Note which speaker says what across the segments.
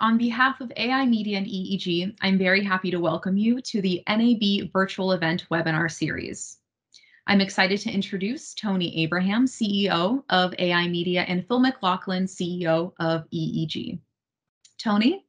Speaker 1: On behalf of AI Media and EEG, I'm very happy to welcome you to the NAB virtual event webinar series. I'm excited to introduce Tony Abraham, CEO of AI Media, and Phil McLaughlin, CEO of EEG. Tony?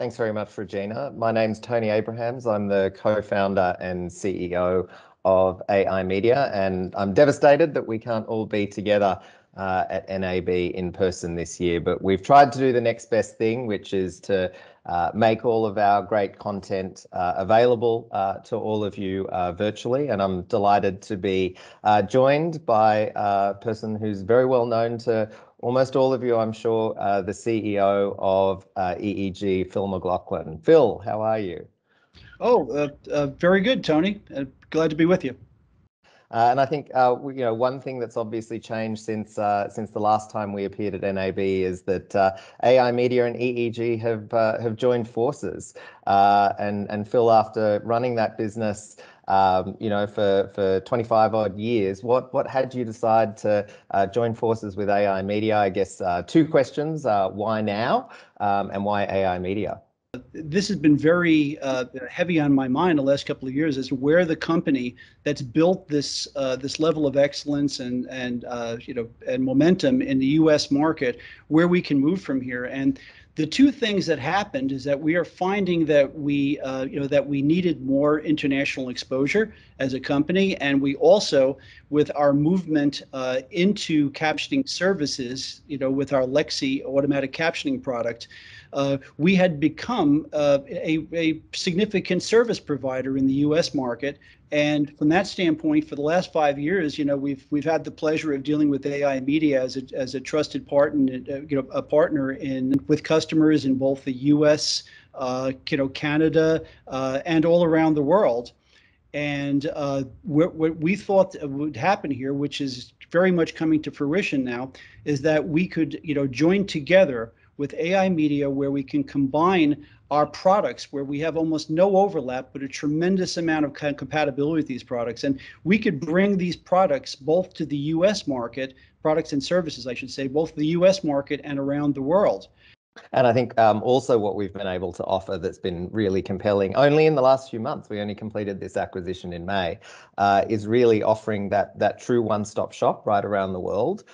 Speaker 2: Thanks very much, Regina. My name's Tony Abrahams. I'm the co-founder and CEO of AI Media, and I'm devastated that we can't all be together uh, at NAB in person this year, but we've tried to do the next best thing, which is to uh, make all of our great content uh, available uh, to all of you uh, virtually. And I'm delighted to be uh, joined by a person who's very well known to almost all of you, I'm sure, the CEO of EEG, Phil McLaughlin. Phil, how are you?
Speaker 3: Oh, very good, Tony. glad to be with you.
Speaker 2: Uh, and I think uh, you know one thing that's obviously changed since uh, since the last time we appeared at NAB is that uh, AI Media and EEG have uh, have joined forces. Uh, and and Phil, after running that business, um, you know, for for 25 odd years, what what had you decide to join forces with AI Media? I guess two questions: why now, um, and why AI Media?
Speaker 3: This has been very uh, heavy on my mind the last couple of years to where the company that's built this uh, this level of excellence and and uh, you know and momentum in the U.S. market, where we can move from here. And the two things that happened is that we are finding that we uh, you know that we needed more international exposure as a company, and we also with our movement uh, into captioning services, you know, with our Lexi automatic captioning product uh, we had become uh, a, a significant service provider in the U.S. market. And from that standpoint, for the last five years, you know, we've we've had the pleasure of dealing with AI Media as a as a trusted partner, uh, you know, a partner in with customers in both the U.S., uh, you know, Canada, uh, and all around the world. And uh, what, what we thought would happen here, which is very much coming to fruition now, is that we could, you know, join together with AI media where we can combine our products where we have almost no overlap, but a tremendous amount of compatibility with these products. And we could bring these products both to the US market, products and services, I should say, both the US market and around the world.
Speaker 2: And I think um, also what we've been able to offer that's been really compelling, only in the last few months, we only completed this acquisition in May, uh, is really offering that that true one-stop shop right around the world,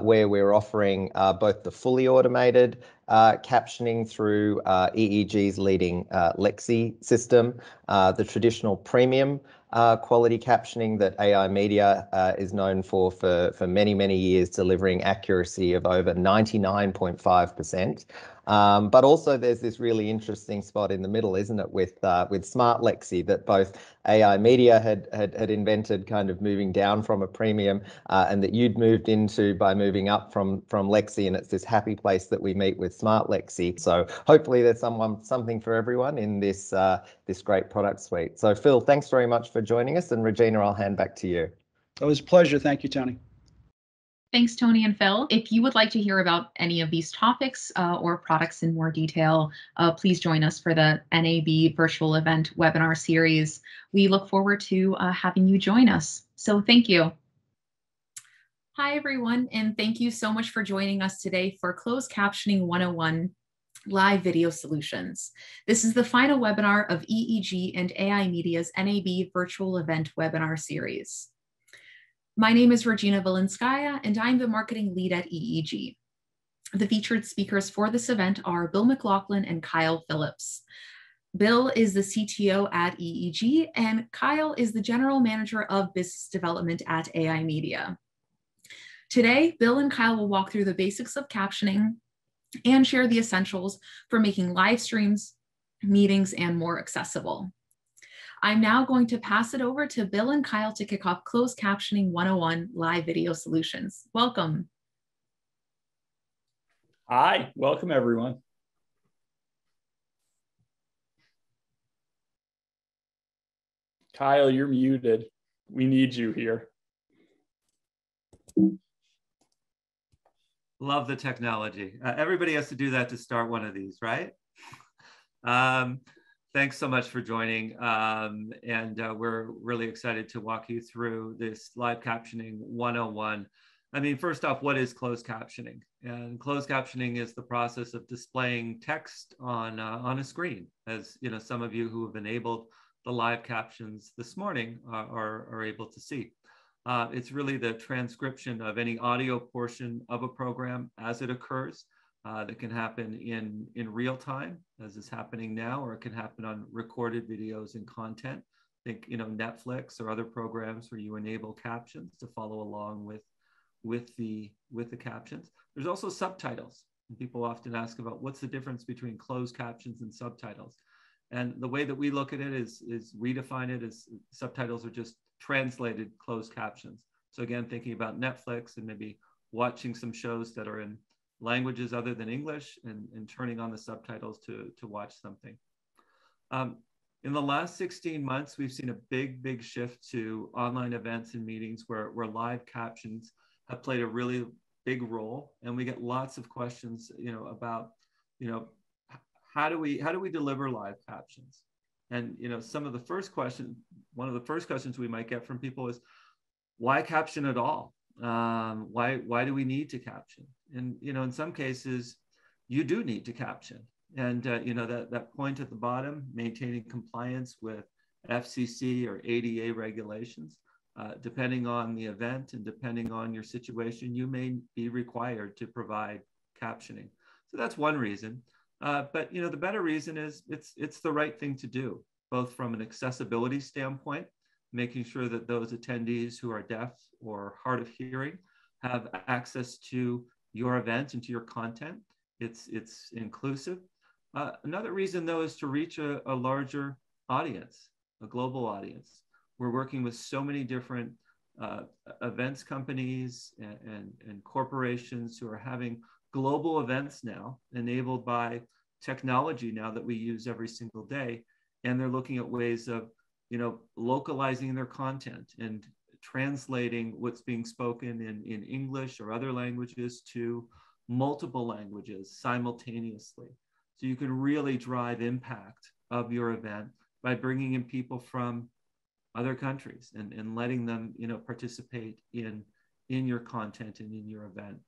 Speaker 2: where we're offering uh, both the fully automated uh, captioning through uh, EEG's leading uh, Lexi system, the traditional premium uh, quality captioning that AI Media uh, is known for, for for many many years, delivering accuracy of over 99.5%. Um, but also there's this really interesting spot in the middle, isn't it, with uh, with Smart Lexi that both AI Media had, had had invented, kind of moving down from a premium, uh, and that you'd moved into by moving up from from Lexi, and it's this happy place that we meet with Smart Lexi. So hopefully there's someone something for everyone in this uh, this great product suite. So Phil, thanks very much for joining us, and Regina, I'll hand back to you.
Speaker 3: It was a pleasure. Thank you, Tony.
Speaker 1: Thanks, Tony and Phil. If you would like to hear about any of these topics uh, or products in more detail, uh, please join us for the NAB virtual event webinar series. We look forward to uh, having you join us. So thank you. Hi, everyone, and thank you so much for joining us today for Closed Captioning 101 live video solutions. This is the final webinar of EEG and AI Media's NAB virtual event webinar series. My name is Regina Valinskaya, and I'm the marketing lead at EEG. The featured speakers for this event are Bill McLaughlin and Kyle Phillips. Bill is the CTO at EEG, and Kyle is the general manager of business development at AI Media. Today, Bill and Kyle will walk through the basics of captioning and share the essentials for making live streams, meetings, and more accessible. I'm now going to pass it over to Bill and Kyle to kick off Closed Captioning 101 Live Video Solutions. Welcome.
Speaker 4: Hi, welcome everyone. Kyle, you're muted. We need you here.
Speaker 5: Love the technology. Uh, everybody has to do that to start one of these, right? Um, thanks so much for joining. Um, and uh, we're really excited to walk you through this live captioning 101. I mean, first off, what is closed captioning? And closed captioning is the process of displaying text on, uh, on a screen, as you know, some of you who have enabled the live captions this morning are, are able to see. Uh, it's really the transcription of any audio portion of a program as it occurs uh, that can happen in, in real time, as is happening now, or it can happen on recorded videos and content. Think, you know, Netflix or other programs where you enable captions to follow along with, with, the, with the captions. There's also subtitles. People often ask about what's the difference between closed captions and subtitles. And the way that we look at it is, is we define it as subtitles are just translated closed captions. So again, thinking about Netflix and maybe watching some shows that are in languages other than English and, and turning on the subtitles to, to watch something. Um, in the last 16 months, we've seen a big, big shift to online events and meetings where, where live captions have played a really big role. And we get lots of questions, you know, about, you know, how do we, how do we deliver live captions? And, you know, some of the first questions, one of the first questions we might get from people is, why caption at all? Um, why, why do we need to caption? And, you know, in some cases, you do need to caption. And, uh, you know, that, that point at the bottom, maintaining compliance with FCC or ADA regulations, uh, depending on the event and depending on your situation, you may be required to provide captioning. So that's one reason. Uh, but you know, the better reason is it's it's the right thing to do, both from an accessibility standpoint, making sure that those attendees who are deaf or hard of hearing have access to your event and to your content. It's it's inclusive. Uh, another reason, though, is to reach a, a larger audience, a global audience. We're working with so many different uh, events companies and, and, and, corporations who are having global events now enabled by technology now that we use every single day. And they're looking at ways of, you know, localizing their content and translating what's being spoken in, in English or other languages to multiple languages simultaneously. So you can really drive impact of your event by bringing in people from other countries and, and letting them, you know, participate in, in your content and in your event.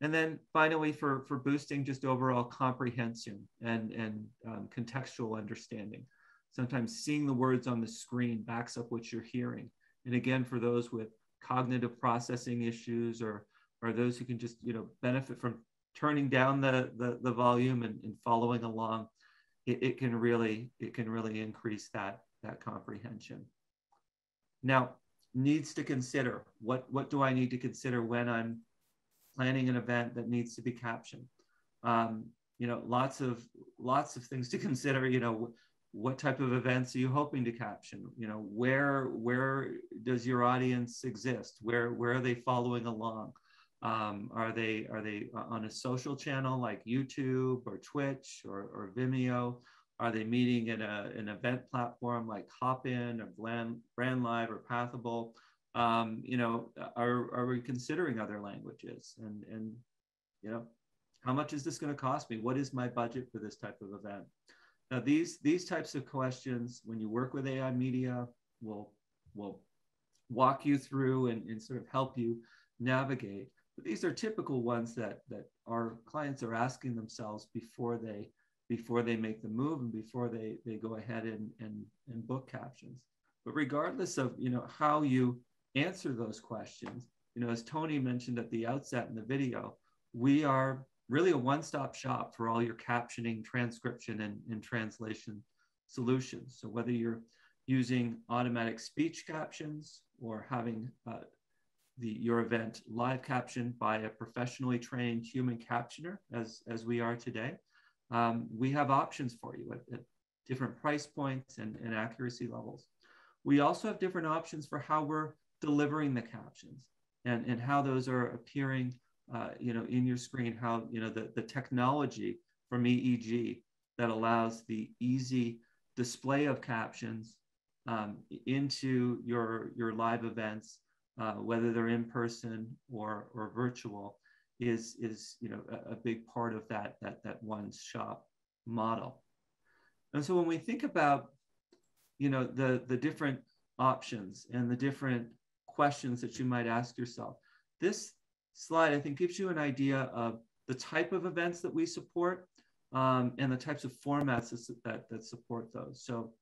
Speaker 5: And then finally, for, for boosting just overall comprehension and, and um, contextual understanding. Sometimes seeing the words on the screen backs up what you're hearing. And again, for those with cognitive processing issues or, or those who can just you know, benefit from turning down the, the, the volume and, and following along, it, it, can really, it can really increase that, that comprehension. Now, needs to consider, what, what do I need to consider when I'm planning an event that needs to be captioned. Um, you know, lots of lots of things to consider. You know, what type of events are you hoping to caption? You know, where where does your audience exist? Where where are they following along? Um, are they are they on a social channel like YouTube or Twitch or, or Vimeo? Are they meeting in a, an event platform like Hopin or Brand, Brand Live or Pathable? um, you know, are, are we considering other languages? And, and, you know, how much is this going to cost me? What is my budget for this type of event? Now, these, these types of questions, when you work with AI media, will, will walk you through and, and sort of help you navigate. But these are typical ones that, that our clients are asking themselves before they, before they make the move and before they, they go ahead and, and, and book captions. But regardless of, you know, how you answer those questions. You know, as Tony mentioned at the outset in the video, we are really a one-stop shop for all your captioning, transcription, and, and translation solutions. So whether you're using automatic speech captions or having uh, the, your event live captioned by a professionally trained human captioner, as, as we are today, um, we have options for you at, at different price points and, and accuracy levels. We also have different options for how we're delivering the captions and, and how those are appearing uh, you know, in your screen, how, you know, the, the technology from EEG that allows the easy display of captions um, into your, your live events, uh, whether they're in person or, or virtual, is, is you know, a, a big part of that, that, that one shop model. And so when we think about, you know, the, the different options and the different questions that you might ask yourself. This slide, I think, gives you an idea of the type of events that we support um, and the types of formats that, that support those. So,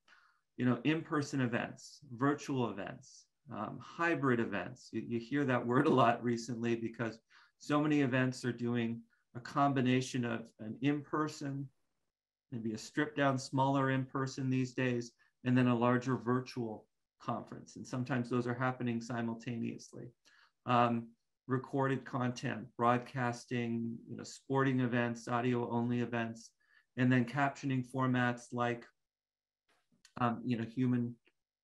Speaker 5: you know, in-person events, virtual events, um, hybrid events. You, you hear that word a lot recently because so many events are doing a combination of an in-person, maybe a stripped down smaller in-person these days, and then a larger virtual conference. And sometimes those are happening simultaneously. Um, recorded content, broadcasting, you know, sporting events, audio only events, and then captioning formats like, um, you know, human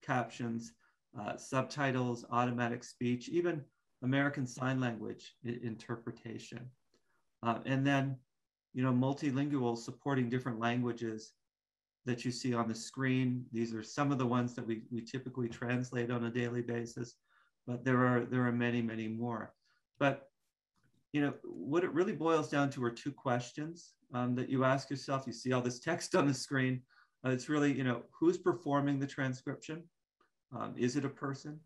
Speaker 5: captions, uh, subtitles, automatic speech, even American Sign Language interpretation. Uh, and then, you know, multilingual supporting different languages that you see on the screen. These are some of the ones that we, we typically translate on a daily basis, but there are, there are many, many more. But you know, what it really boils down to are two questions um, that you ask yourself. You see all this text on the screen. Uh, it's really, you know, who's performing the transcription? Um, is it a person?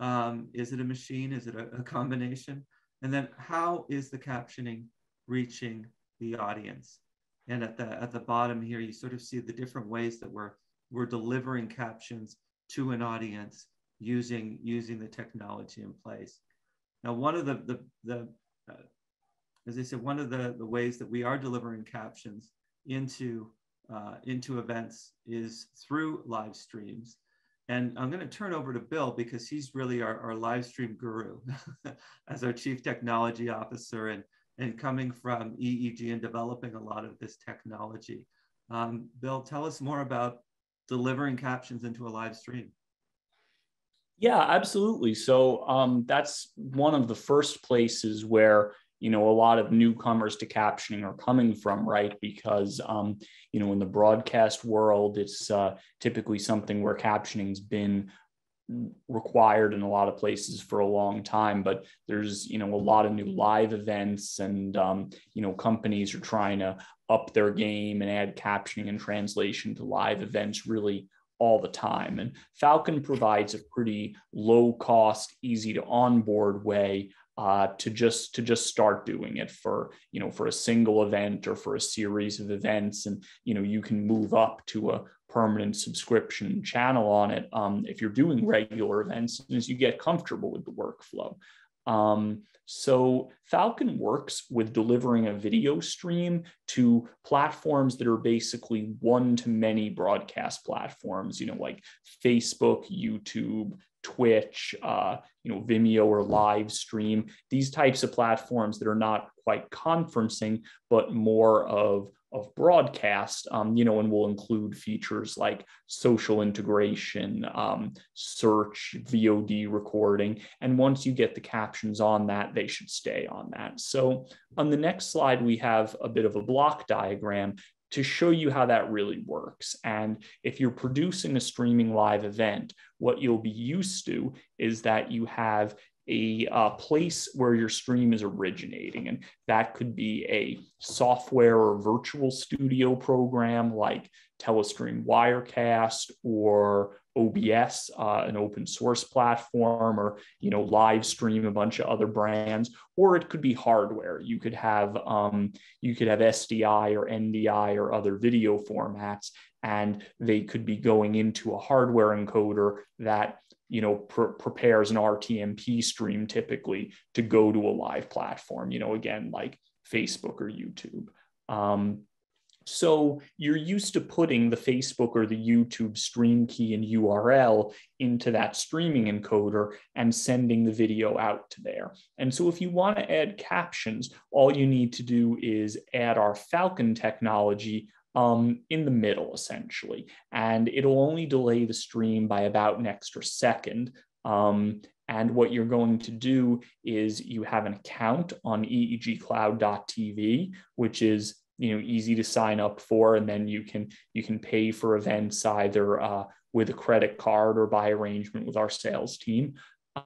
Speaker 5: Um, is it a machine? Is it a, a, combination? And then how is the captioning reaching the audience? And at the at the bottom here, you sort of see the different ways that we're we're delivering captions to an audience using using the technology in place. Now, one of the, the, the uh, as I said, one of the, the ways that we are delivering captions into, uh, into events is through live streams. And I'm going to turn over to Bill because he's really our, our live stream guru as our chief technology officer and, and coming from EEG and developing a lot of this technology. Um, Bill, tell us more about delivering captions into a live stream.
Speaker 4: Yeah, absolutely. So um, that's one of the first places where you know a lot of newcomers to captioning are coming from, right? Because um, you know in the broadcast world, it's uh, typically something where captioning's been required in a lot of places for a long time but there's you know a lot of new live events and um, you know companies are trying to up their game and add captioning and translation to live events really all the time. And Falcon provides a pretty low cost, easy to onboard way uh, to just to just start doing it for you know for a single event or for a series of events, and you know you can move up to a permanent subscription channel on it um, if you're doing regular events as you get comfortable with the workflow. Um, so Falcon works with delivering a video stream to platforms that are basically one to many broadcast platforms, you know, like Facebook, YouTube, Twitch, uh, you know, Vimeo or live stream, these types of platforms that are not quite conferencing, but more of of broadcast, um, you know, and will include features like social integration, um, search, VOD recording. And once you get the captions on that, they should stay on that. So on the next slide, we have a bit of a block diagram to show you how that really works. And if you're producing a streaming live event, what you'll be used to is that you have a uh, place where your stream is originating. And that could be a software or virtual studio program like Telestream Wirecast or OBS, uh, an open source platform, or you know, live stream a bunch of other brands, or it could be hardware. You could have um, you could have SDI or NDI or other video formats, and they could be going into a hardware encoder that you know pr- prepares an rtmp stream typically to go to a live platform you know again like facebook or youtube. Um, so you're used to putting the facebook or the youtube stream key and url into that streaming encoder and sending the video out to there. And so if you want to add captions all you need to do is add our falcon technology um, in the middle, essentially. And it'll only delay the stream by about an extra second. Um, and what you're going to do is you have an account on eegcloud.tv, which is you know easy to sign up for, and then you can you can pay for events either uh, with a credit card or by arrangement with our sales team.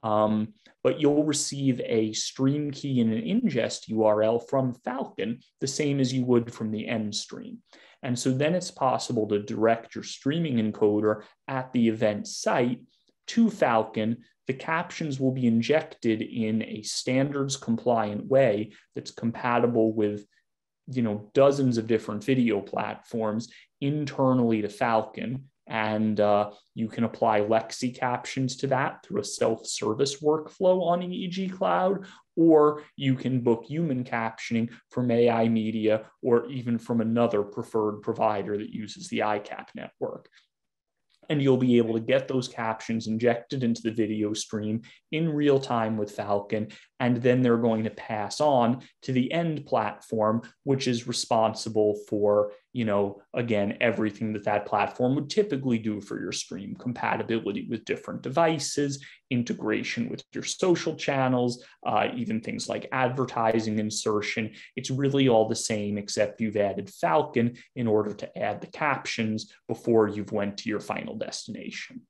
Speaker 4: Um, but you'll receive a stream key and an ingest URL from Falcon, the same as you would from the end stream. And so then it's possible to direct your streaming encoder at the event site to Falcon. The captions will be injected in a standards compliant way that's compatible with you know dozens of different video platforms internally to Falcon and uh, you can apply Lexi captions to that through a self-service workflow on EEG Cloud, or you can book human captioning from AI Media or even from another preferred provider that uses the ICAP network and you'll be able to get those captions injected into the video stream in real time with Falcon. And then they're going to pass on to the end platform, which is responsible for, you know, again, everything that that platform would typically do for your stream compatibility with different devices, integration with your social channels, uh, even things like advertising insertion. It's really all the same, except you've added Falcon in order to add the captions before you've went to your final destination.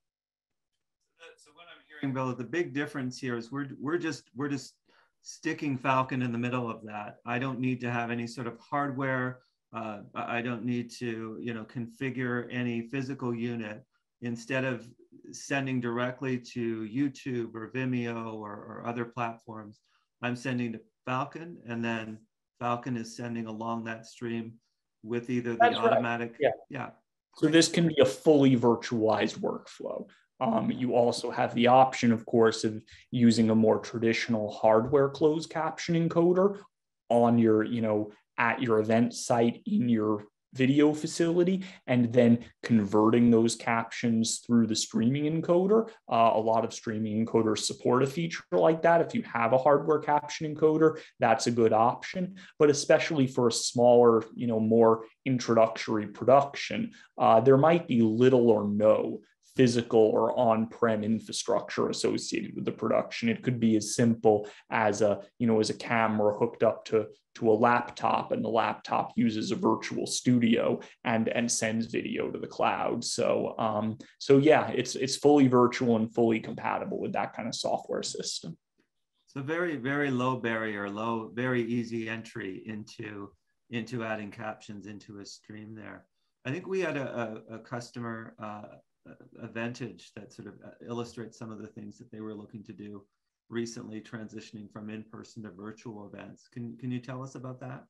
Speaker 5: So what I'm hearing, Bill, the big difference here is we're we're just we're just sticking Falcon in the middle of that. I don't need to have any sort of hardware. Uh, I don't need to, you know, configure any physical unit. Instead of sending directly to YouTube or Vimeo or, or other platforms, I'm sending to Falcon, and then Falcon is sending along that stream with either the That's automatic.
Speaker 4: Right. Yeah. Yeah. So this can be a fully virtualized workflow. Um, you also have the option, of course, of using a more traditional hardware closed caption encoder on your, you know, at your event site in your video facility and then converting those captions through the streaming encoder. Uh, a lot of streaming encoders support a feature like that. If you have a hardware caption encoder, that's a good option. But especially for a smaller, you know, more introductory production, uh, there might be little or no physical or on-prem infrastructure associated with the production. It could be as simple as a, you know, as a camera hooked up to, to a laptop and the laptop uses a virtual studio and, and sends video to the cloud. So, um, so yeah, it's, it's fully virtual and fully compatible with that kind of software system.
Speaker 5: So very, very low barrier, low, very easy entry into, into adding captions into a stream there. I think we had a, a, a customer uh, Eventage that sort of uh, illustrates some of the things that they were looking to do recently transitioning from in-person to virtual events. Can, can you tell us about that?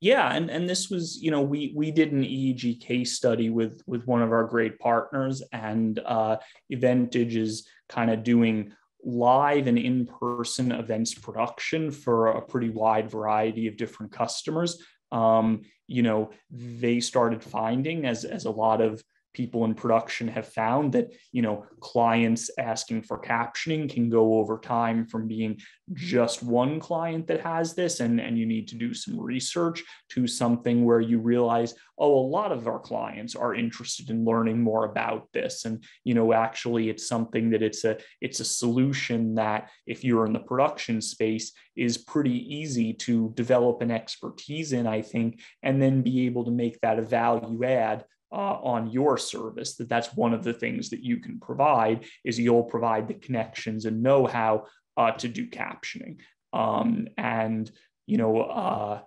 Speaker 4: Yeah, and, and this was, you know, we we did an EEG case study with with one of our great partners, and uh, Eventage is kind of doing live and in-person events production for a pretty wide variety of different customers. Um, you know, they started finding as as a lot of people in production have found that you know clients asking for captioning can go over time from being just one client that has this and, and you need to do some research to something where you realize oh a lot of our clients are interested in learning more about this. And you know actually it's something that it's a it's a solution that if you're in the production space is pretty easy to develop an expertise in i think and then be able to make that a value add uh, on your service that that's one of the things that you can provide is you'll provide the connections and know-how uh, to do captioning um, and you know uh,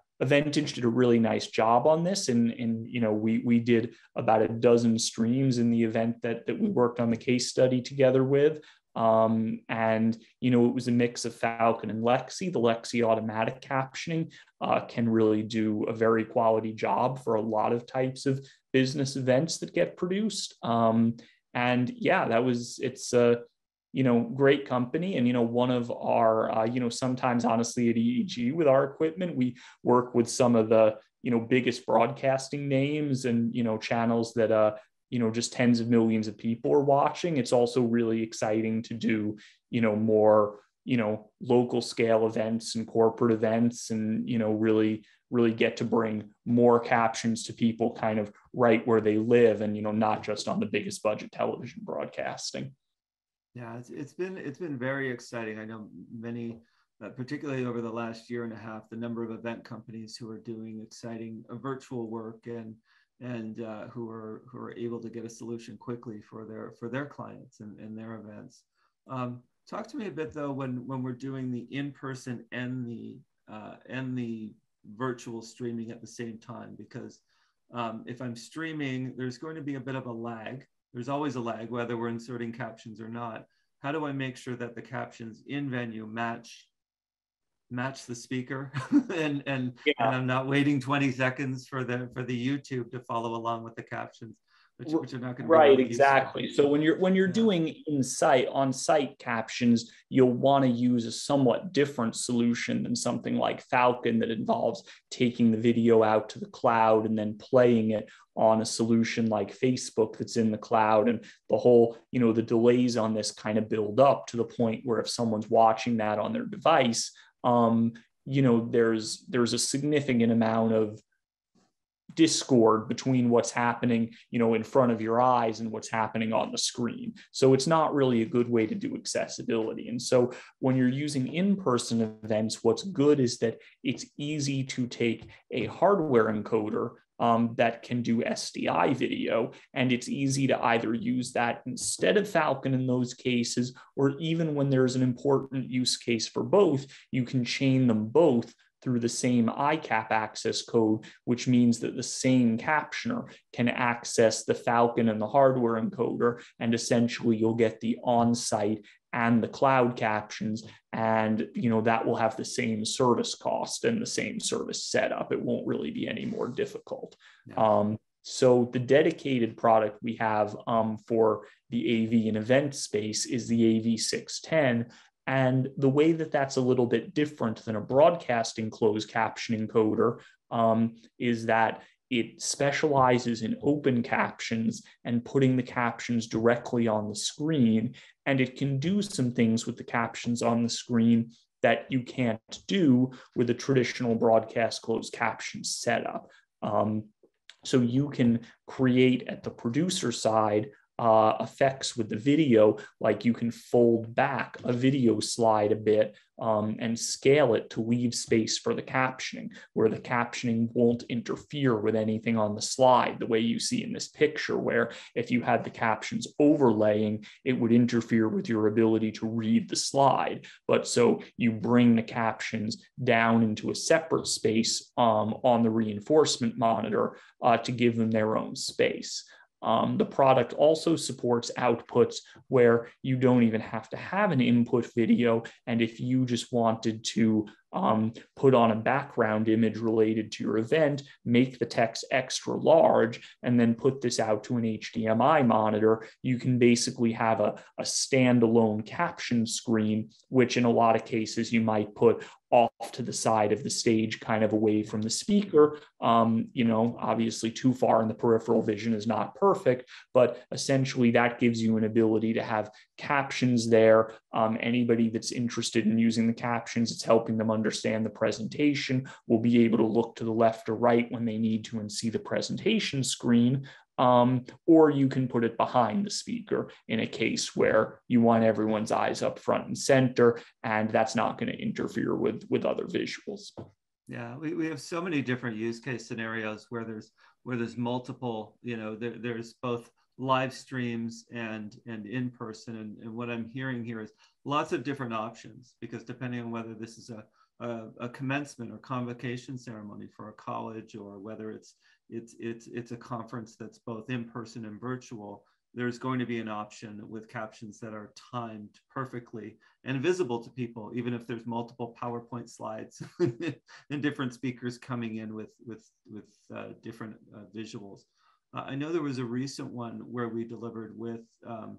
Speaker 4: did a really nice job on this, and and you know we we did about a dozen streams in the event that that we worked on the case study together with. Um, and you know it was a mix of Falcon and Lexi. The Lexi automatic captioning uh, can really do a very quality job for a lot of types of business events that get produced. Um, and yeah, that was it's a you know great company and you know one of our uh, you know sometimes honestly at EEG with our equipment we work with some of the you know biggest broadcasting names and you know channels that uh you know just tens of millions of people are watching. It's also really exciting to do you know more you know local scale events and corporate events and you know really really get to bring more captions to people kind of right where they live and you know not just on the biggest budget television broadcasting.
Speaker 5: Yeah it's, it's been it's been very exciting. I know many uh, particularly over the last year and a half the number of event companies who are doing exciting uh, virtual work and and uh, who are who are able to get a solution quickly for their for their clients and, and their events um, talk to me a bit though when when we're doing the in-person and the uh, and the virtual streaming at the same time because um, if I'm streaming, there's going to be a bit of a lag. There's always a lag, whether we're inserting captions or not. How do I make sure that the captions in venue match match the speaker and and,
Speaker 4: Yeah.
Speaker 5: and I'm not waiting 20 seconds for the for the YouTube to follow along with the captions, which, which are not going to
Speaker 4: right
Speaker 5: be really useful.
Speaker 4: exactly so when you're when you're
Speaker 5: Yeah.
Speaker 4: doing in-site on-site captions you'll want to use a somewhat different solution than something like falcon that involves taking the video out to the cloud and then playing it on a solution like facebook that's in the cloud and the whole you know the delays on this kind of build up to the point where if someone's watching that on their device um you know there's there's a significant amount of discord between what's happening you know in front of your eyes and what's happening on the screen. So it's not really a good way to do accessibility. And so when you're using in-person events what's good is that it's easy to take a hardware encoder um, that can do SDI video. And it's easy to either use that instead of Falcon in those cases, or even when there's an important use case for both, you can chain them both through the same ICAP access code, which means that the same captioner can access the Falcon and the hardware encoder. And essentially, you'll get the on site and the cloud captions and you know that will have the same service cost and the same service setup it won't really be any more difficult
Speaker 5: Yeah.
Speaker 4: um, so the dedicated product we have um, for the av and event space is the av610 and the way that that's a little bit different than a broadcasting closed caption encoder um, is that it specializes in open captions and putting the captions directly on the screen. And it can do some things with the captions on the screen that you can't do with a traditional broadcast closed caption setup. Um, so you can create at the producer side uh, effects with the video, like you can fold back a video slide a bit um, and scale it to leave space for the captioning, where the captioning won't interfere with anything on the slide, the way you see in this picture, where if you had the captions overlaying, it would interfere with your ability to read the slide. But so you bring the captions down into a separate space um, on the reinforcement monitor uh, to give them their own space. Um, the product also supports outputs where you don't even have to have an input video. And if you just wanted to um, put on a background image related to your event, make the text extra large, and then put this out to an HDMI monitor, you can basically have a, a standalone caption screen, which in a lot of cases you might put off to the side of the stage, kind of away from the speaker. Um, you know, obviously, too far in the peripheral vision is not perfect, but essentially that gives you an ability to have captions there. Um, anybody that's interested in using the captions, it's helping them understand the presentation, will be able to look to the left or right when they need to and see the presentation screen. Um, or you can put it behind the speaker in a case where you want everyone's eyes up front and center, and that's not going to interfere with, with other visuals.
Speaker 5: Yeah, we, we have so many different use case scenarios where there's where there's multiple, you know, there, there's both live streams and and in person. And, and what I'm hearing here is lots of different options because depending on whether this is a, a, a commencement or convocation ceremony for a college or whether it's it's it's it's a conference that's both in person and virtual, there's going to be an option with captions that are timed perfectly and visible to people, even if there's multiple PowerPoint slides and different speakers coming in with with with uh, different uh, visuals. Uh, I know there was a recent one where we delivered with um,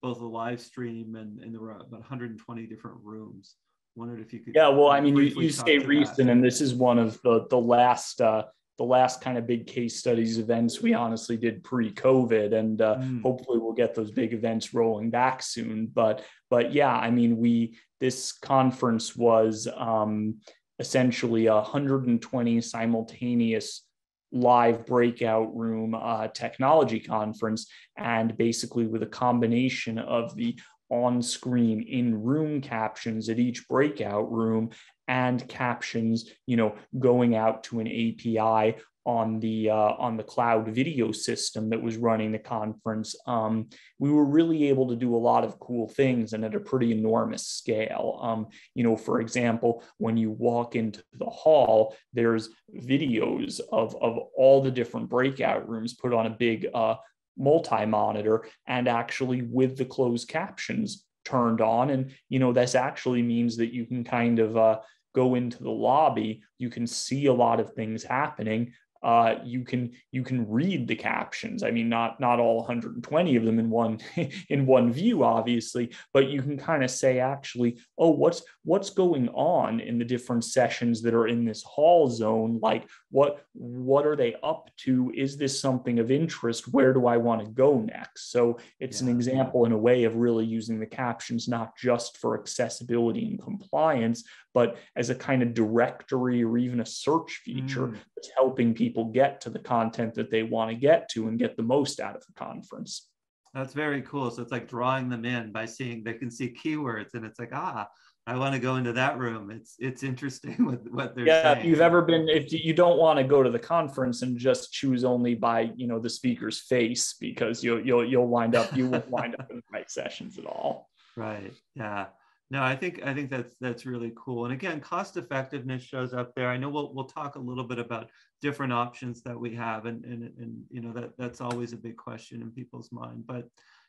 Speaker 5: both a live stream and, and there were about 120 different rooms. Wondered if you could.
Speaker 4: Yeah, well, I mean, you, you say
Speaker 5: that.
Speaker 4: recent, and this is one of the the last uh, the last kind of big case studies events we honestly did pre-COVID, and uh,
Speaker 5: Mm.
Speaker 4: hopefully we'll get those big events rolling back soon. But but yeah, I mean, we this conference was um, essentially 120 simultaneous live breakout room uh, technology conference, and basically with a combination of the on-screen in-room captions at each breakout room and captions, you know, going out to an API on the uh, on the cloud video system that was running the conference. Um, we were really able to do a lot of cool things and at a pretty enormous scale. Um, you know, for example, when you walk into the hall, there's videos of of all the different breakout rooms put on a big uh, multi-monitor and actually with the closed captions turned on. And you know this actually means that you can kind of uh, go into the lobby, you can see a lot of things happening uh, you can you can read the captions. I mean, not not all 120 of them in one in one view, obviously, but you can kind of say actually, oh, what's what's going on in the different sessions that are in this hall zone? Like, what what are they up to? Is this something of interest? Where do I want to go next? So it's yeah. an example in a way of really using the captions not just for accessibility and compliance, but as a kind of directory or even a search feature mm. that's helping people get to the content that they want to get to and get the most out of the conference.
Speaker 5: That's very cool. So it's like drawing them in by seeing they can see keywords and it's like, ah, I want to go into that room. It's it's interesting with what they're
Speaker 4: yeah,
Speaker 5: saying.
Speaker 4: if you've ever been if you don't want to go to the conference and just choose only by you know the speaker's face because you'll you'll you'll wind up you won't wind up in the right sessions at all.
Speaker 5: Right. Yeah no i think i think that's that's really cool and again cost effectiveness shows up there i know we'll, we'll talk a little bit about different options that we have and and, and you know that that's always a big question in people's mind. But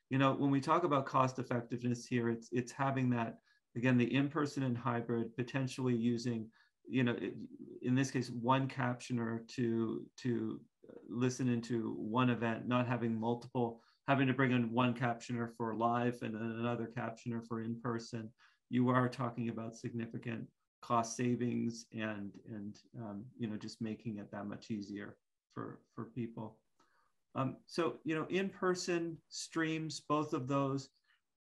Speaker 5: you know when we talk about cost effectiveness here it's it's having that again the in-person and hybrid potentially using you know in this case one captioner to to listen into one event not having multiple having to bring in one captioner for live and then another captioner for in person, you are talking about significant cost savings and and um, you know just making it that much easier for for people. Um, so you know in person streams, both of those,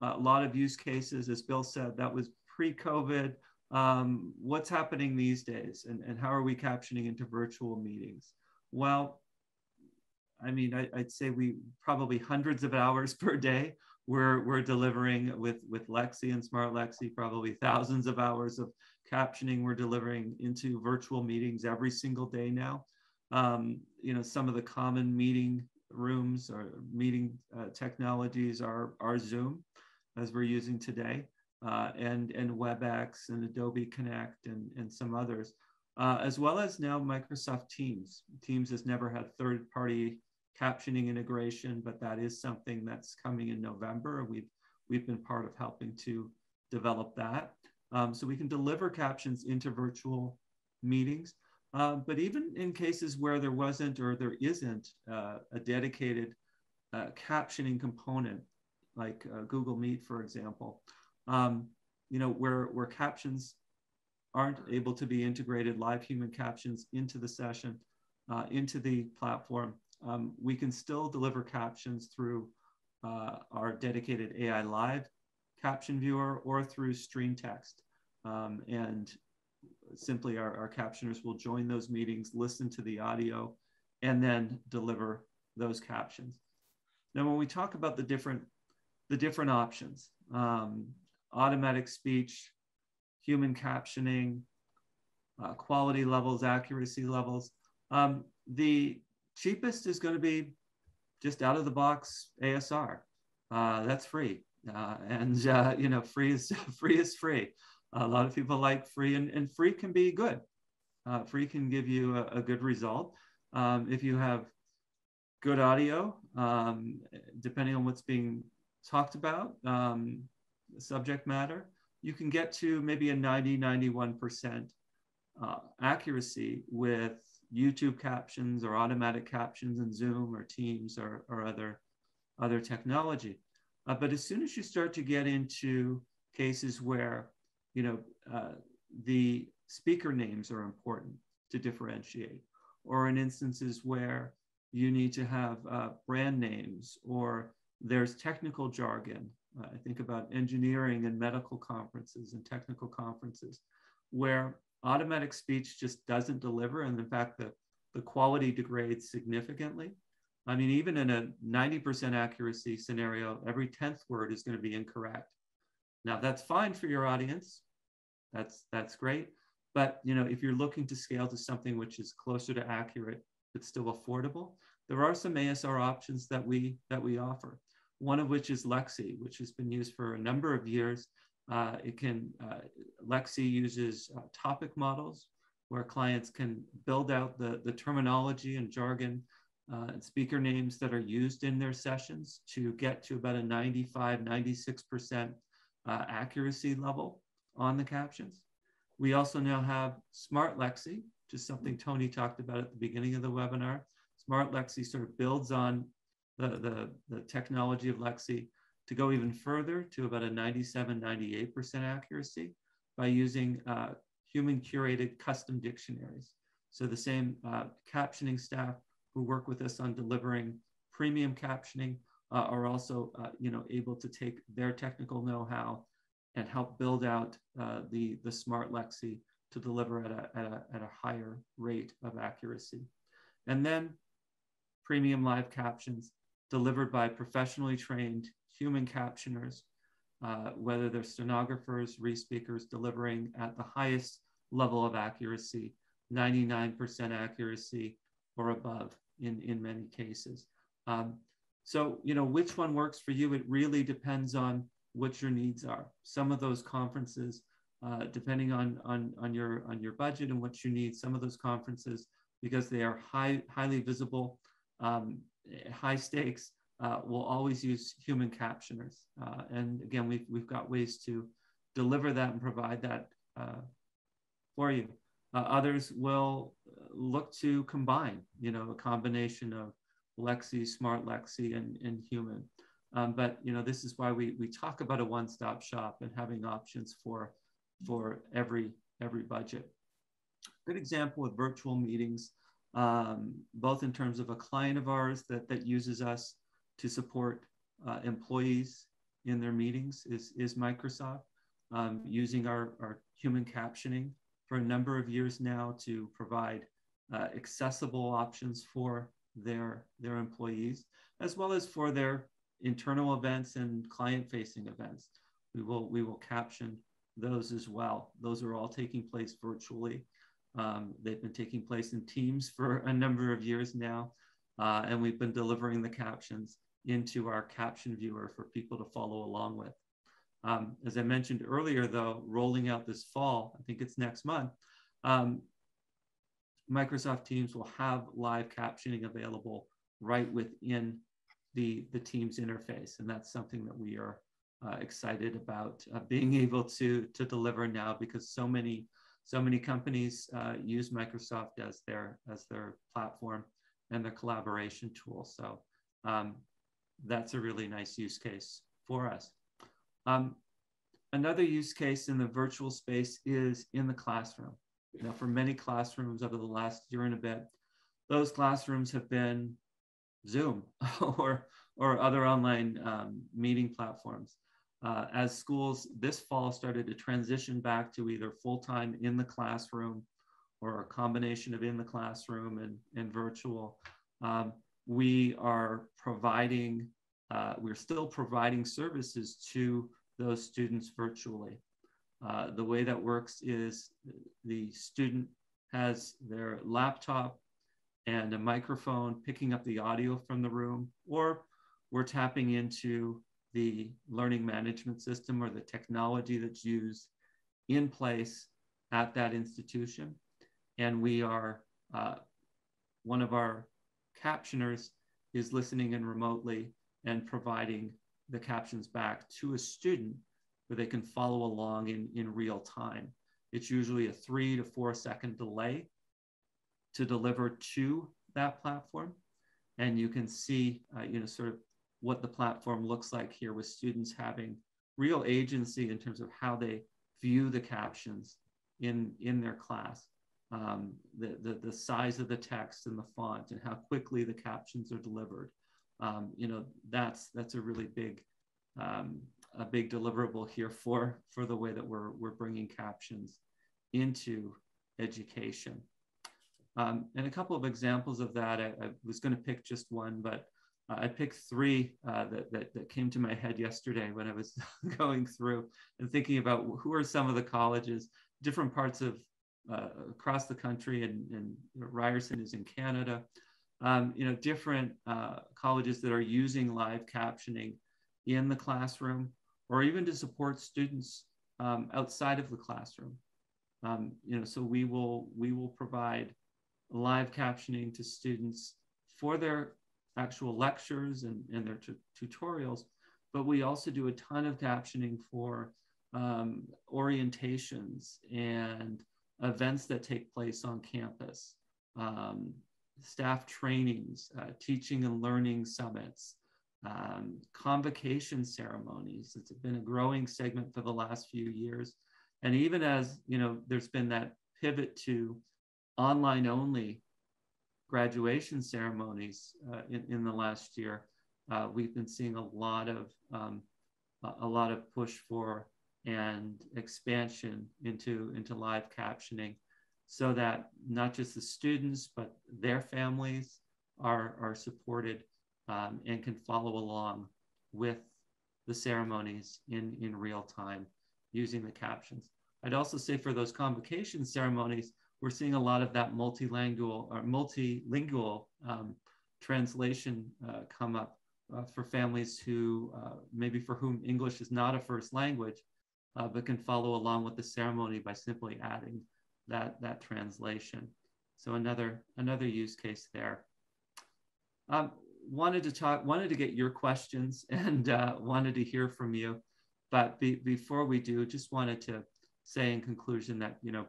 Speaker 5: a lot of use cases, as Bill said, that was pre-COVID. Um, what's happening these days, and and how are we captioning into virtual meetings? Well, I mean, I, would say we probably hundreds of hours per day we're, we're delivering with, with Lexi and Smart Lexi, probably thousands of hours of captioning we're delivering into virtual meetings every single day now. Um, you know, some of the common meeting rooms or meeting uh, technologies are, are Zoom, as we're using today, uh, and, and WebEx and Adobe Connect and, and some others, uh, as well as now Microsoft Teams. Teams has never had third-party captioning integration, but that is something that's coming in November. We've, we've been part of helping to develop that. Um, so we can deliver captions into virtual meetings. Uh, but even in cases where there wasn't or there isn't uh, a dedicated uh, captioning component, like uh, Google Meet, for example, um, you know, where, where captions aren't able to be integrated, live human captions into the session, uh, into the platform, um, we can still deliver captions through uh, our dedicated AI Live caption viewer or through StreamText. Um, and simply our, our captioners will join those meetings, listen to the audio, and then deliver those captions. Now, when we talk about the different, the different options, um, automatic speech, human captioning, uh, quality levels, accuracy levels, um, the cheapest is going to be just out of the box ASR. Uh, that's free. Uh, and uh, you know, free is free is free. A lot of people like free, and, and free can be good. Uh, free can give you a, a good result um, if you have good audio, um, depending on what's being talked about, um, subject matter. You can get to maybe a 90, 91% uh, accuracy with YouTube captions or automatic captions in Zoom or Teams or, or other, other technology. Uh, but as soon as you start to get into cases where, you know, uh, the speaker names are important to differentiate, or in instances where you need to have uh, brand names or there's technical jargon. Uh, I think about engineering and medical conferences and technical conferences where automatic speech just doesn't deliver. And in fact, the, the quality degrades significantly. I mean, even in a 90% accuracy scenario, every 10th word is going to be incorrect. Now that's fine for your audience. That's, that's great. But you know, if you're looking to scale to something which is closer to accurate, but still affordable, there are some ASR options that we, that we offer. One of which is Lexi, which has been used for a number of years uh, it can, uh, Lexi uses uh, topic models where clients can build out the, the terminology and jargon uh, and speaker names that are used in their sessions to get to about a 95, 96% uh, accuracy level on the captions. We also now have Smart Lexi, is something Tony talked about at the beginning of the webinar. Smart Lexi sort of builds on the, the, the technology of Lexi to go even further to about a 97, 98% accuracy by using uh, human curated custom dictionaries. So the same uh, captioning staff who work with us on delivering premium captioning uh, are also uh, you know, able to take their technical know-how and help build out uh, the, the smart Lexi to deliver at a, at, a, at a higher rate of accuracy. And then premium live captions delivered by professionally trained human captioners, uh, whether they're stenographers, re-speakers delivering at the highest level of accuracy, 99% accuracy or above in, in many cases. Um, so, you know, which one works for you? It really depends on what your needs are. Some of those conferences, uh, depending on, on, on, your, on your budget and what you need, some of those conferences, because they are high, highly visible, um, high stakes, uh, will always use human captioners. Uh, and again, we've, we've got ways to deliver that and provide that uh, for you. Uh, others will look to combine, you know, a combination of Lexi, Smart Lexi, and, and human. Um, but you know, this is why we, we talk about a one-stop shop and having options for, for every, every budget. Good example with virtual meetings, um, both in terms of a client of ours that, that uses us to support uh, employees in their meetings is, is Microsoft, um, using our, our human captioning for a number of years now to provide uh, accessible options for their, their employees, as well as for their internal events and client-facing events. We will, we will caption those as well. Those are all taking place virtually. Um, they've been taking place in Teams for a number of years now, uh, and we've been delivering the captions into our caption viewer for people to follow along with. Um, as I mentioned earlier, though, rolling out this fall, I think it's next month, um, Microsoft Teams will have live captioning available right within the, the Teams interface. And that's something that we are uh, excited about uh, being able to, to deliver now because so many, so many companies uh, use Microsoft as their, as their platform and their collaboration tool. So um, that's a really nice use case for us. Um, another use case in the virtual space is in the classroom. Now, for many classrooms over the last year and a bit, those classrooms have been Zoom or, or other online um, meeting platforms. Uh, as schools this fall started to transition back to either full-time in the classroom or a combination of in the classroom and, and virtual, um, we are providing, uh, we're still providing services to those students virtually. Uh, the way that works is the student has their laptop and a microphone picking up the audio from the room, or we're tapping into the learning management system or the technology that's used in place at that institution. And we are, uh, one of our captioners is listening in remotely and providing the captions back to a student where they can follow along in, in real time. It's usually a three to four second delay to deliver to that platform. And you can see, uh, you know, sort of what the platform looks like here with students having real agency in terms of how they view the captions in, in their class um, the, the, the size of the text and the font and how quickly the captions are delivered. Um, you know, that's, that's a really big, um, a big deliverable here for, for the way that we're, we're bringing captions into education. Um, and a couple of examples of that, I, I was going to pick just one, but uh, I picked three uh, that, that, that, came to my head yesterday when I was going through and thinking about who are some of the colleges, different parts of uh, across the country, and, and Ryerson is in Canada. Um, you know, different uh, colleges that are using live captioning in the classroom, or even to support students um, outside of the classroom. Um, you know, so we will we will provide live captioning to students for their actual lectures and, and their tutorials, but we also do a ton of captioning for um, orientations and events that take place on campus, um, staff trainings, uh, teaching and learning summits, um, convocation ceremonies. It's been a growing segment for the last few years. And even as, you know, there's been that pivot to online only graduation ceremonies uh, in, in the last year, uh, we've been seeing a lot of um, a lot of push for and expansion into into live captioning, so that not just the students but their families are are supported um, and can follow along with the ceremonies in in real time using the captions. I'd also say for those convocation ceremonies, we're seeing a lot of that multilingual or multilingual um, translation uh, come up uh, for families who uh, maybe for whom English is not a first language, uh, but can follow along with the ceremony by simply adding that, that translation. So another, another use case there. Um, wanted to talk, wanted to get your questions and uh, wanted to hear from you. But be, before we do, just wanted to say in conclusion that, you know,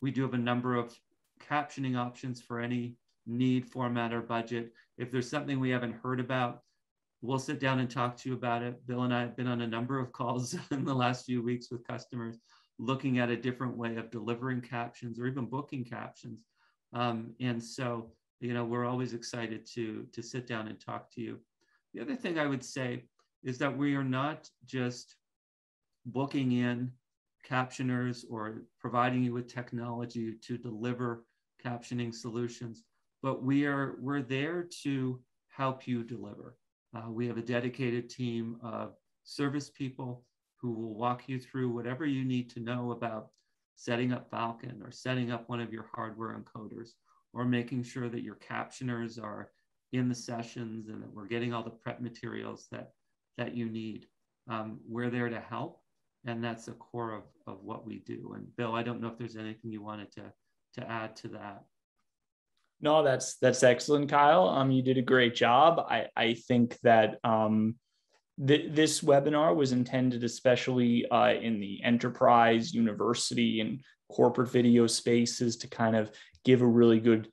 Speaker 5: we do have a number of captioning options for any need, format, or budget. If there's something we haven't heard about, we'll sit down and talk to you about it. Bill and I have been on a number of calls in the last few weeks with customers looking at a different way of delivering captions or even booking captions. Um, and so, you know, we're always excited to, to sit down and talk to you. The other thing I would say is that we are not just booking in captioners or providing you with technology to deliver captioning solutions, but we are we're there to help you deliver. Uh, we have a dedicated team of service people who will walk you through whatever you need to know about setting up Falcon or setting up one of your hardware encoders or making sure that your captioners are in the sessions and that we're getting all the prep materials that, that you need. Um, we're there to help and that's the core of, of what we do. And Bill, I don't know if there's anything you wanted to, to add to that.
Speaker 4: No, that's that's excellent, Kyle. Um, you did a great job. I I think that um, th- this webinar was intended especially uh, in the enterprise, university, and corporate video spaces to kind of give a really good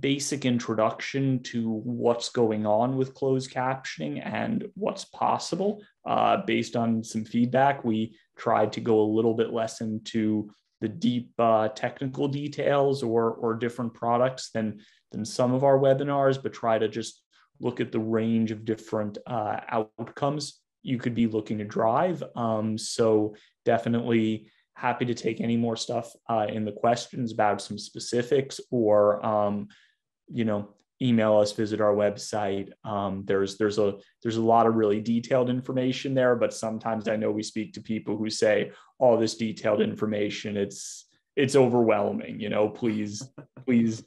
Speaker 4: basic introduction to what's going on with closed captioning and what's possible. Uh, based on some feedback, we tried to go a little bit less into the deep uh, technical details or or different products than than some of our webinars, but try to just look at the range of different uh, outcomes you could be looking to drive. Um, so definitely happy to take any more stuff uh, in the questions about some specifics or um, you know email us, visit our website. Um, there's there's a there's a lot of really detailed information there, but sometimes I know we speak to people who say all this detailed information it's it's overwhelming. You know, please please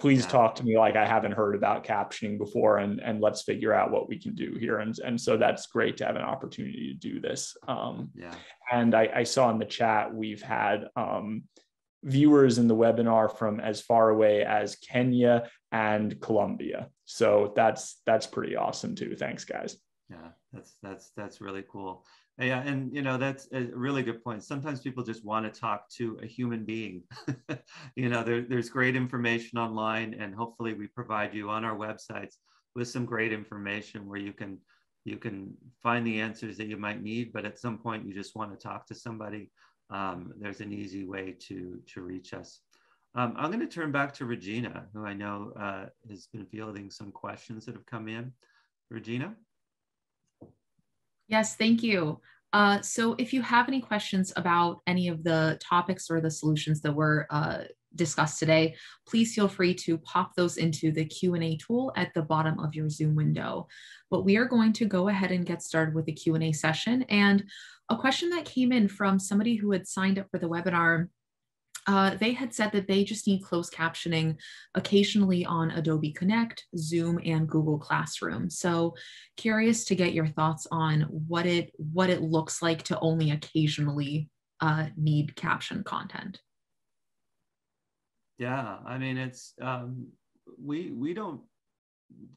Speaker 4: please talk to me like I haven't heard about captioning before, and and let's figure out what we can do here. And and so that's great to have an opportunity to do this. Um,
Speaker 5: yeah.
Speaker 4: And I, I saw in the chat we've had um, viewers in the webinar from as far away as Kenya and Colombia. So that's that's pretty awesome too. Thanks, guys.
Speaker 5: Yeah, that's that's that's really cool. Yeah, and you know that's a really good point. Sometimes people just want to talk to a human being. you know, there, there's great information online, and hopefully we provide you on our websites with some great information where you can you can find the answers that you might need. But at some point, you just want to talk to somebody um, there's an easy way to, to reach us. Um, I'm going to turn back to Regina, who I know uh, has been fielding some questions that have come in. Regina?
Speaker 1: Yes, thank you. Uh, so if you have any questions about any of the topics or the solutions that were uh, discussed today, please feel free to pop those into the Q&A tool at the bottom of your Zoom window. But we are going to go ahead and get started with the Q&A session. And a question that came in from somebody who had signed up for the webinar uh, they had said that they just need closed captioning occasionally on Adobe Connect, Zoom, and Google Classroom. So curious to get your thoughts on what it what it looks like to only occasionally uh, need caption content.
Speaker 5: Yeah, I mean, it's um, we we don't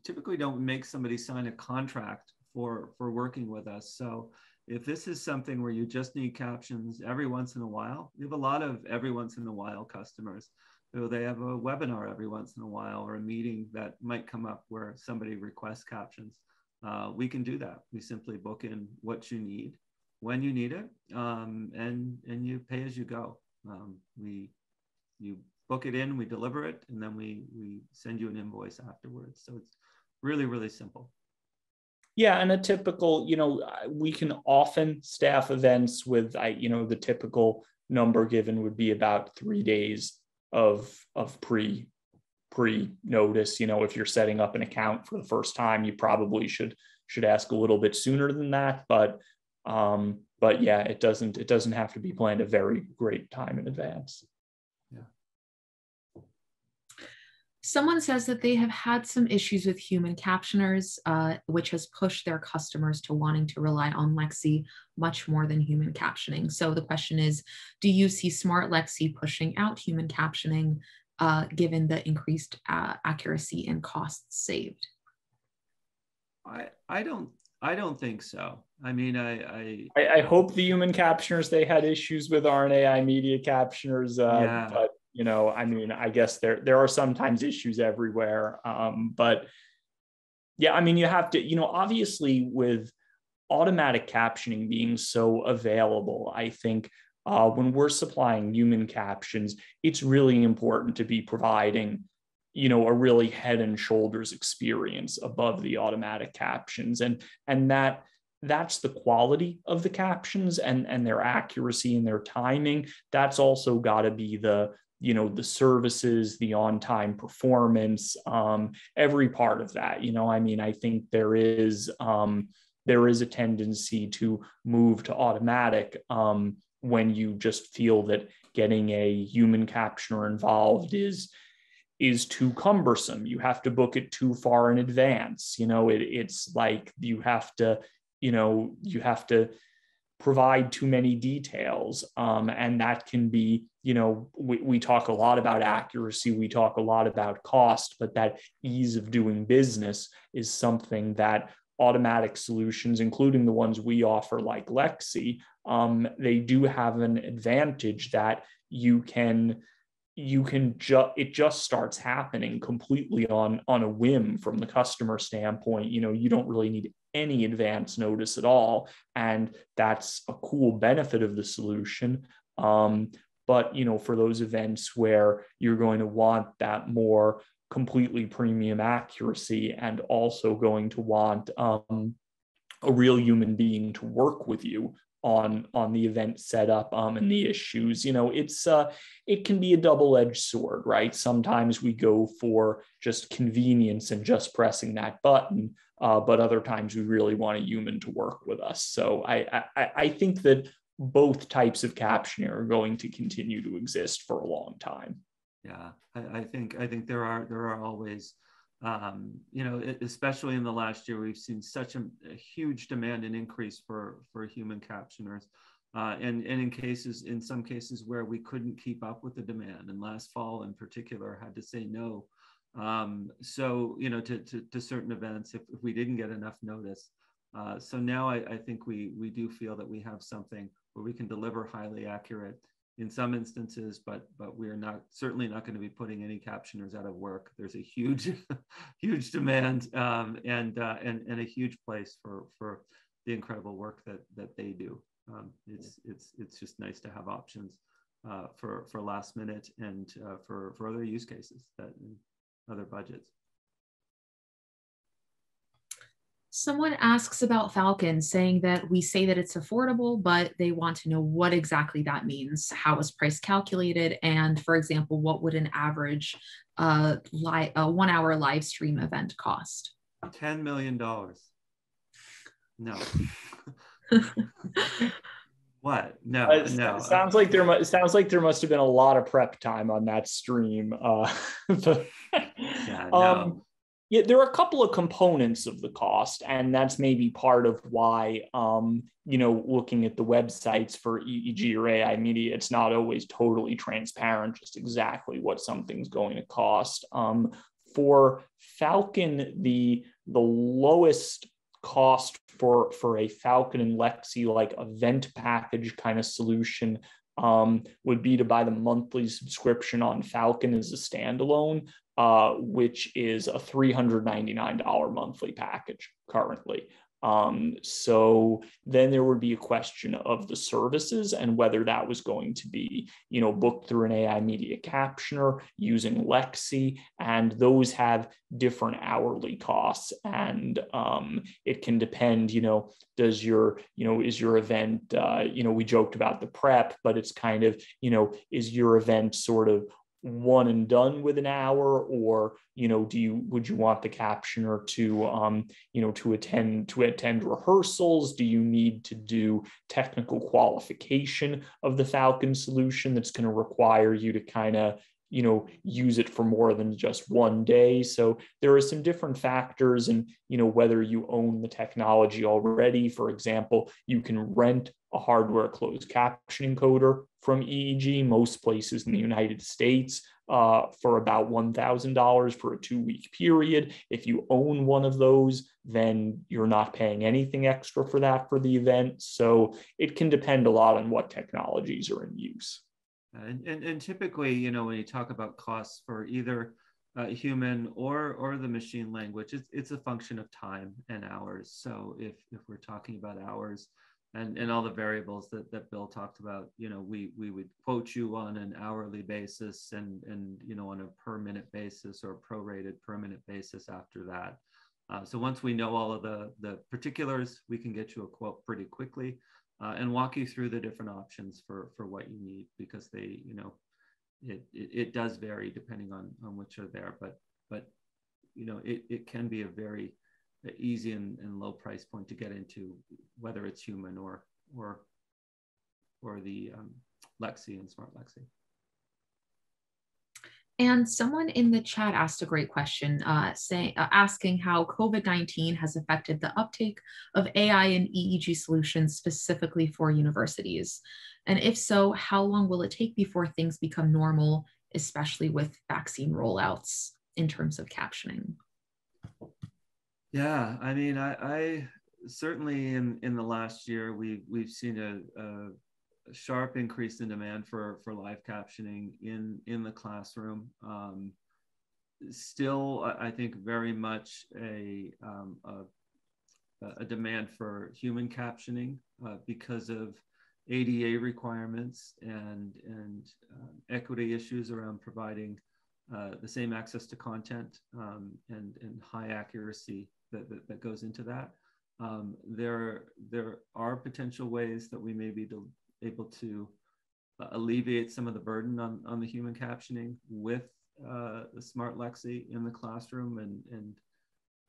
Speaker 5: typically don't make somebody sign a contract for for working with us. So if this is something where you just need captions every once in a while, we have a lot of every once in a while customers. who they have a webinar every once in a while or a meeting that might come up where somebody requests captions. Uh, we can do that. We simply book in what you need, when you need it, um, and and you pay as you go. Um, we you book it in, we deliver it, and then we we send you an invoice afterwards. So it's really really simple.
Speaker 4: Yeah, and a typical, you know, we can often staff events with, I, you know, the typical number given would be about three days of of pre pre notice. You know, if you're setting up an account for the first time, you probably should should ask a little bit sooner than that. But um, but yeah, it doesn't it doesn't have to be planned a very great time in advance.
Speaker 1: Someone says that they have had some issues with human captioners, uh, which has pushed their customers to wanting to rely on Lexi much more than human captioning. So the question is, do you see Smart Lexi pushing out human captioning uh, given the increased uh, accuracy and costs saved?
Speaker 5: I, I don't I don't think so. I mean, I
Speaker 4: I, I, I hope the human captioners they had issues with RNAi media captioners, uh, yeah. but you know i mean i guess there there are sometimes issues everywhere um, but yeah i mean you have to you know obviously with automatic captioning being so available i think uh, when we're supplying human captions it's really important to be providing you know a really head and shoulders experience above the automatic captions. And and that that's the quality of the captions and and their accuracy and their timing. That's also got to be the you know the services the on-time performance um, every part of that you know i mean i think there is um, there is a tendency to move to automatic um, when you just feel that getting a human captioner involved is is too cumbersome. You have to book it too far in advance. You know it, it's like you have to you know you have to provide too many details um, and that can be you know we, we talk a lot about accuracy we talk a lot about cost but that ease of doing business is something that automatic solutions including the ones we offer like lexi um, they do have an advantage that you can you can just it just starts happening completely on on a whim from the customer standpoint. You know you don't really need any advance notice at all and that's a cool benefit of the solution. Um, but you know for those events where you're going to want that more completely premium accuracy and also going to want um, a real human being to work with you on on the event setup um, and the issues you know it's uh it can be a double-edged sword right? Sometimes we go for just convenience and just pressing that button uh, but other times we really want a human to work with us. So I, I i think that both types of captioning are going to continue to exist for a long time.
Speaker 5: Yeah i, I think i think there are there are always um, you know, especially in the last year, we've seen such a, a huge demand and increase for for human captioners, uh, and and in cases, in some cases where we couldn't keep up with the demand, and last fall in particular, had to say no. Um, so you know, to, to, to certain events, if, if we didn't get enough notice. Uh, so now I, I think we we do feel that we have something where we can deliver highly accurate in some instances, but but we're not certainly not going to be putting any captioners out of work. There's a huge, huge demand um, and uh, and and a huge place for for the incredible work that that they do. Um, it's it's it's just nice to have options uh, for for last minute and uh, for for other use cases that other budgets.
Speaker 1: Someone asks about Falcon, saying that we say that it's affordable, but they want to know what exactly that means. How is price calculated? And for example, what would an average uh, li- a one hour live stream event cost?
Speaker 5: $10 million. No. what? No, uh, no.
Speaker 4: sounds like there mu- sounds like there must have been a lot of prep time on that stream. Uh, yeah, no. Um, yeah, there are a couple of components of the cost, and that's maybe part of why, um, you know, looking at the websites for EEG or Ai-Media, it's not always totally transparent, just exactly what something's going to cost. Um, for Falcon, the the lowest cost for for a Falcon and Lexi like event package kind of solution um, would be to buy the monthly subscription on Falcon as a standalone, uh, which is a $399 monthly package currently. Um, so then there would be a question of the services and whether that was going to be, you know, booked through an Ai-Media captioner using Lexi, and those have different hourly costs, and um, it can depend, you know, does your, you know, is your event, uh, you know, we joked about the prep, but it's kind of, you know, is your event sort of one and done with an hour? Or you know do you would you want the captioner to um you know to attend to attend rehearsals? Do you need to do technical qualification of the falcon solution that's going to require you to kind of you know use it for more than just one day. So there are some different factors and you know whether you own the technology already. For example you can rent a hardware closed captioning coder from eeg most places in the united states uh, for about $1000 for a two week period. If you own one of those then you're not paying anything extra for that for the event. So it can depend a lot on what technologies are in use
Speaker 5: and, and, and typically, you know, when you talk about costs for either uh, human or or the machine language, it's, it's a function of time and hours. So if if we're talking about hours and, and all the variables that, that Bill talked about, you know, we we would quote you on an hourly basis and and you know on a per minute basis or prorated per minute basis after that. Uh, so once we know all of the the particulars, we can get you a quote pretty quickly uh, and walk you through the different options for for what you need because they you know it it, it does vary depending on on which are there but but you know it, it can be a very easy and, and low price point to get into whether it's human or or or the um, lexi and smart lexi
Speaker 1: and someone in the chat asked a great question, uh, saying, uh, asking how COVID 19 has affected the uptake of AI and EEG solutions specifically for universities. And if so, how long will it take before things become normal, especially with vaccine rollouts in terms of captioning?
Speaker 5: Yeah, I mean, I, I certainly in, in the last year, we, we've seen a, a sharp increase in demand for for live captioning in in the classroom. Um, still, I think very much a, um, a, a demand for human captioning uh, because of ADA requirements and and um, equity issues around providing uh, the same access to content um, and and high accuracy that, that, that goes into that. Um, there there are potential ways that we may be able to uh, alleviate some of the burden on, on the human captioning with uh, the smart Lexi in the classroom and, and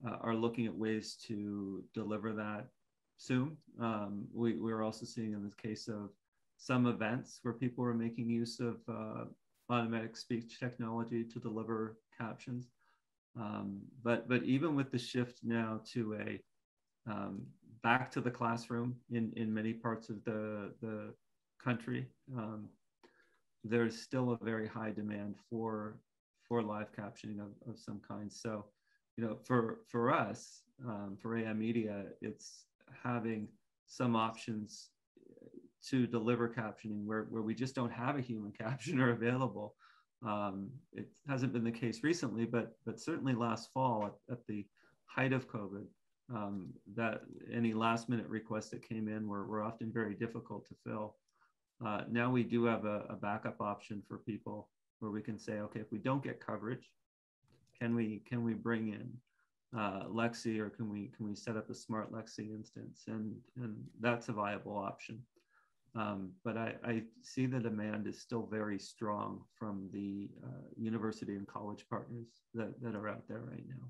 Speaker 5: uh, are looking at ways to deliver that soon. Um, we, we're also seeing in the case of some events where people are making use of uh, automatic speech technology to deliver captions. Um, but, but even with the shift now to a um, back to the classroom in, in many parts of the, the country. Um, there's still a very high demand for for live captioning of, of some kind. So, you know, for for us, um, for Ai-Media, it's having some options to deliver captioning where, where we just don't have a human captioner available. Um, it hasn't been the case recently, but but certainly last fall at, at the height of COVID, um, that any last minute requests that came in were, were often very difficult to fill. Uh, now we do have a, a, backup option for people where we can say, okay, if we don't get coverage, can we can we bring in uh, Lexi or can we can we set up a smart Lexi instance and and that's a viable option. Um, but I, I, see the demand is still very strong from the uh, university and college partners that, that are out there right now.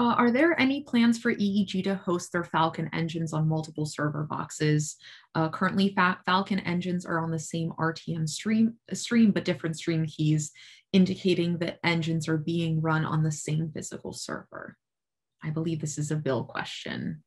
Speaker 1: Uh, are there any plans for EEG to host their Falcon engines on multiple server boxes? Uh, currently, Fa Falcon engines are on the same RTMP stream, stream, but different stream keys, indicating that engines are being run on the same physical server. I believe this is a Bill question.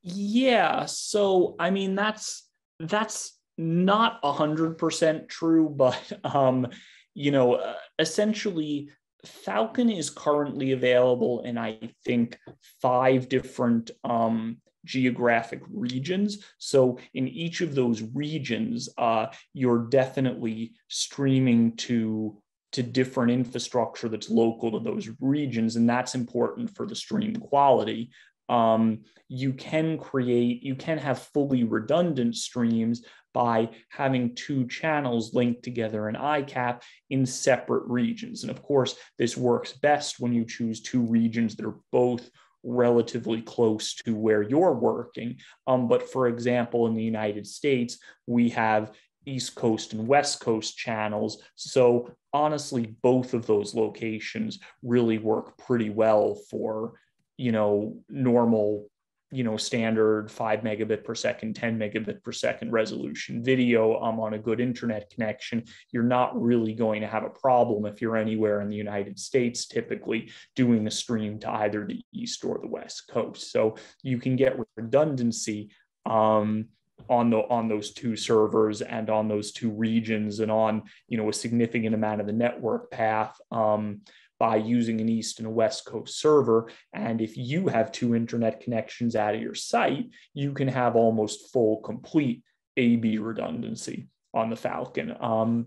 Speaker 4: Yeah, so I mean that's that's not a hundred percent true, but um, you know, uh, essentially Falcon is currently available in, I think, five different um, geographic regions. So in each of those regions, uh, you're definitely streaming to to different infrastructure that's local to those regions, and that's important for the stream quality. Um, you can create, you can have fully redundant streams by having two channels linked together in iCap in separate regions. And of course, this works best when you choose two regions that are both relatively close to where you're working. Um, but for example, in the United States, we have East Coast and West Coast channels. So honestly, both of those locations really work pretty well for, you know, normal you know, standard five megabit per second, 10 megabit per second resolution video. Um, on a good internet connection, you're not really going to have a problem if you're anywhere in the United States, typically doing a stream to either the East or the West Coast. So you can get redundancy um, on the on those two servers and on those two regions and on you know a significant amount of the network path. Um, by using an East and a West Coast server. And if you have two internet connections out of your site, you can have almost full, complete AB redundancy on the Falcon. Um,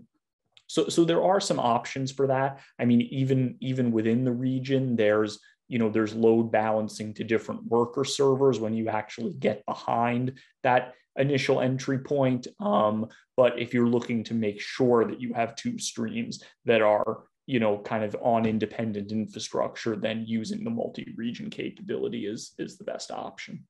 Speaker 4: so, so there are some options for that. I mean, even even within the region, there's you know there's load balancing to different worker servers when you actually get behind that initial entry point. Um, but if you're looking to make sure that you have two streams that are you know, kind of on independent infrastructure, then using the multi-region capability is is the best option.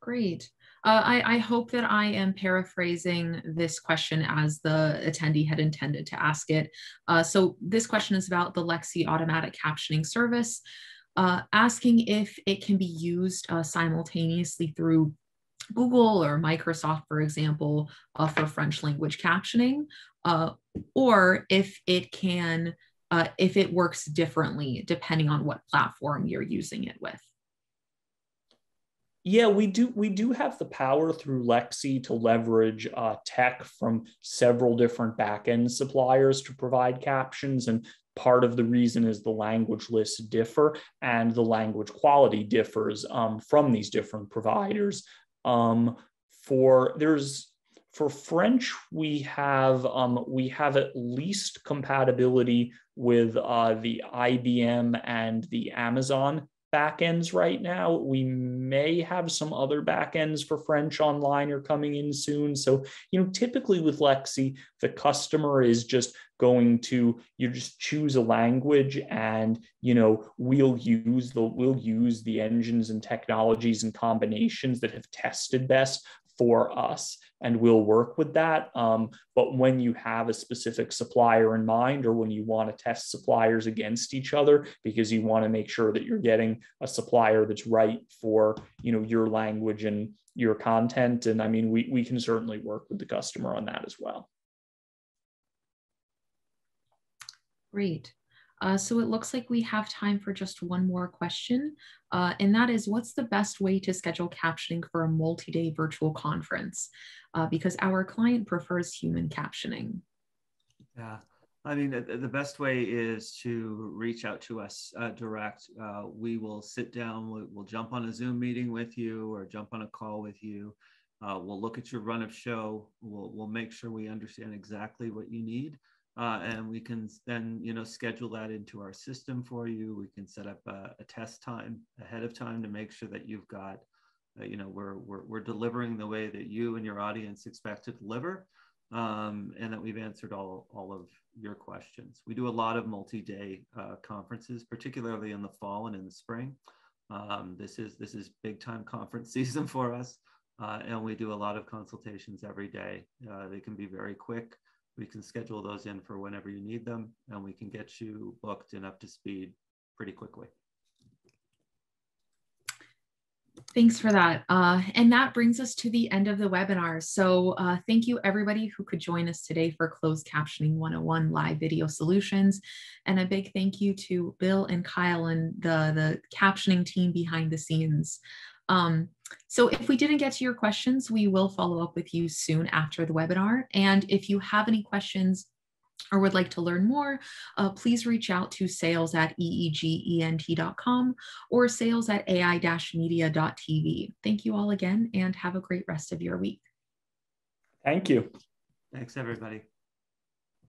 Speaker 1: Great. Uh, I, I, hope that I am paraphrasing this question as the attendee had intended to ask it. Uh, so this question is about the Lexi automatic captioning service, uh, asking if it can be used uh, simultaneously through Google or Microsoft, for example, offer French language captioning, uh, or if it can, uh, if it works differently depending on what platform you're using it with.
Speaker 4: Yeah, we do. We do have the power through Lexi to leverage uh, tech from several different backend suppliers to provide captions, and part of the reason is the language lists differ and the language quality differs um, from these different providers. Um, for there's for French, we have um, we have at least compatibility with uh, the IBM and the Amazon backends right now. We may have some other backends for French online are coming in soon. So, you know, typically with Lexi, the customer is just going to you just choose a language and you know we'll use the we'll use the engines and technologies and combinations that have tested best for us and we'll work with that. Um, but when you have a specific supplier in mind, or when you want to test suppliers against each other, because you want to make sure that you're getting a supplier that's right for you know your language and your content, and I mean, we we can certainly work with the customer on that as well.
Speaker 1: Great. Uh, so it looks like we have time for just one more question, uh, and that is what's the best way to schedule captioning for a multi-day virtual conference? Uh, because our client prefers human captioning.
Speaker 5: Yeah, I mean, the, best way is to reach out to us uh, direct. Uh, we will sit down, we'll, we'll, jump on a Zoom meeting with you or jump on a call with you. Uh, we'll look at your run of show. We'll, we'll make sure we understand exactly what you need uh, and we can then you know schedule that into our system for you. We can set up a, a test time ahead of time to make sure that you've got uh, you know we're, we're we're delivering the way that you and your audience expect to deliver, um, and that we've answered all all of your questions. We do a lot of multi-day uh, conferences, particularly in the fall and in the spring. Um, this is this is big time conference season for us. Uh, and we do a lot of consultations every day. Uh, they can be very quick we can schedule those in for whenever you need them and we can get you booked and up to speed pretty quickly.
Speaker 1: Thanks for that. Uh, and that brings us to the end of the webinar. So uh, thank you everybody who could join us today for Closed Captioning 101 Live Video Solutions. And a big thank you to Bill and Kyle and the, the captioning team behind the scenes. Um, so if we didn't get to your questions, we will follow up with you soon after the webinar. And if you have any questions or would like to learn more, uh, please reach out to sales at eegent.com or sales at ai-media.tv. Thank you all again and have a great rest of your week.
Speaker 4: Thank you.
Speaker 5: Thanks, everybody.